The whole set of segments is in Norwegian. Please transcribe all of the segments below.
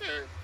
there.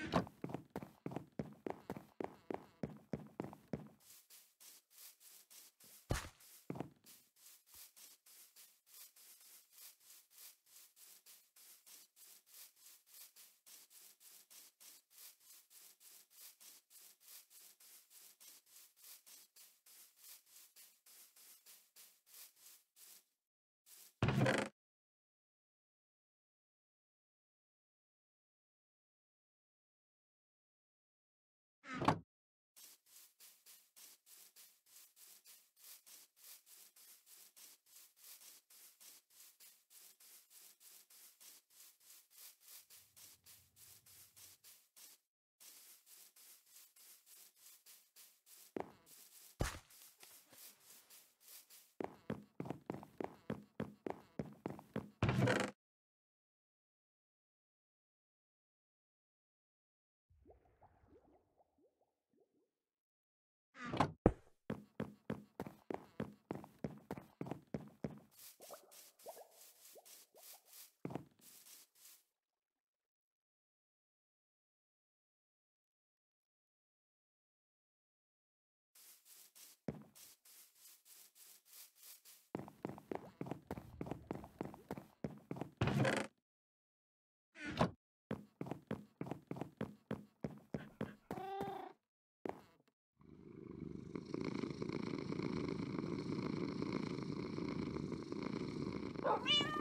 you Oh, man.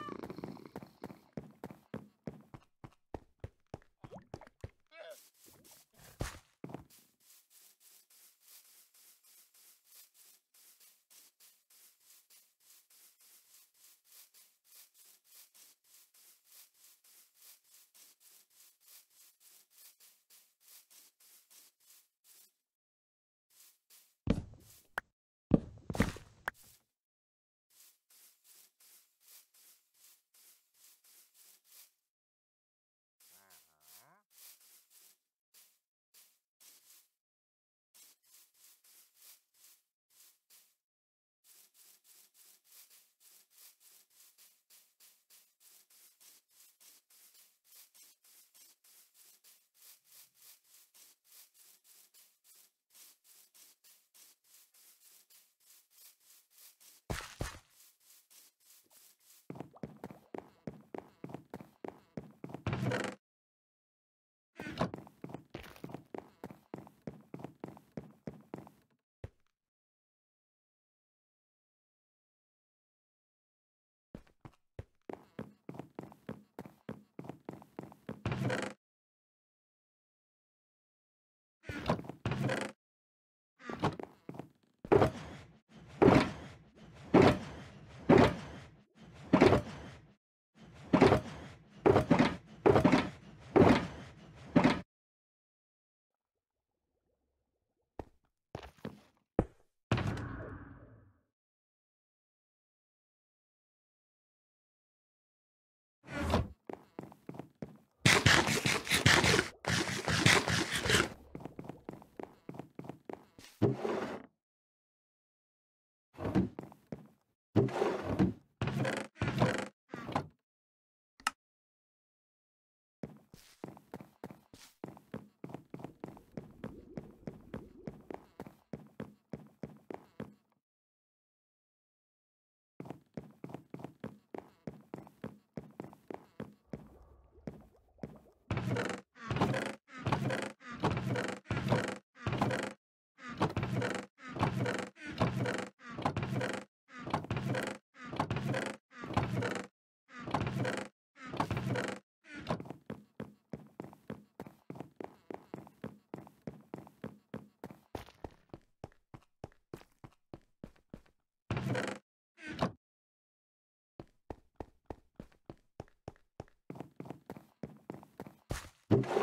you.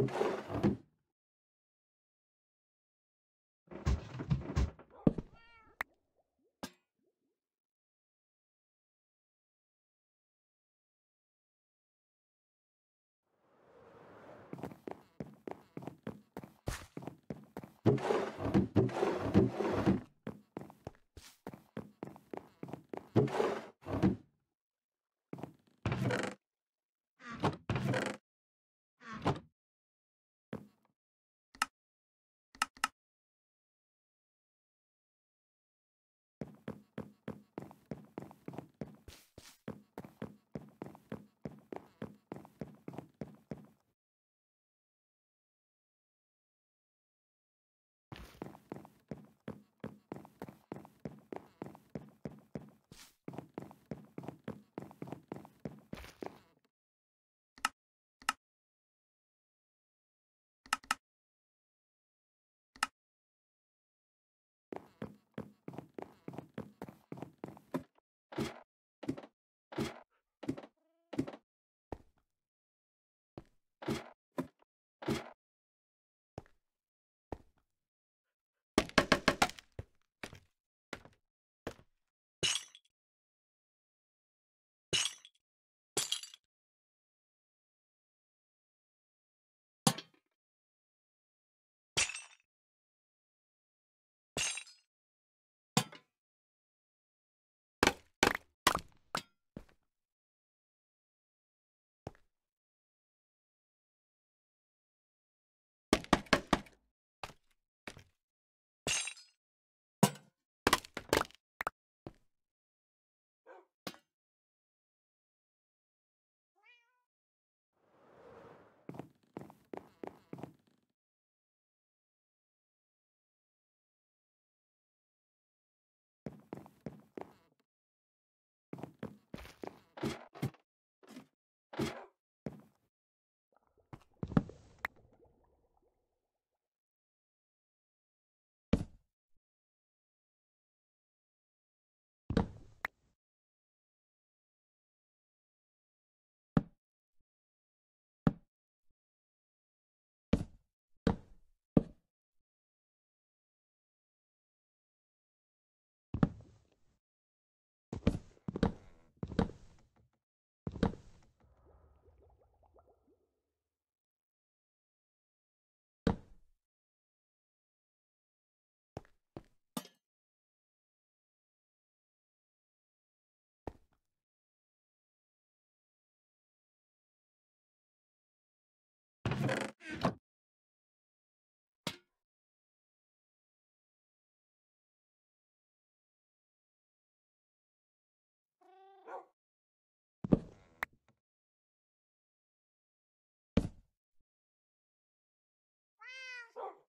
you. Jackson!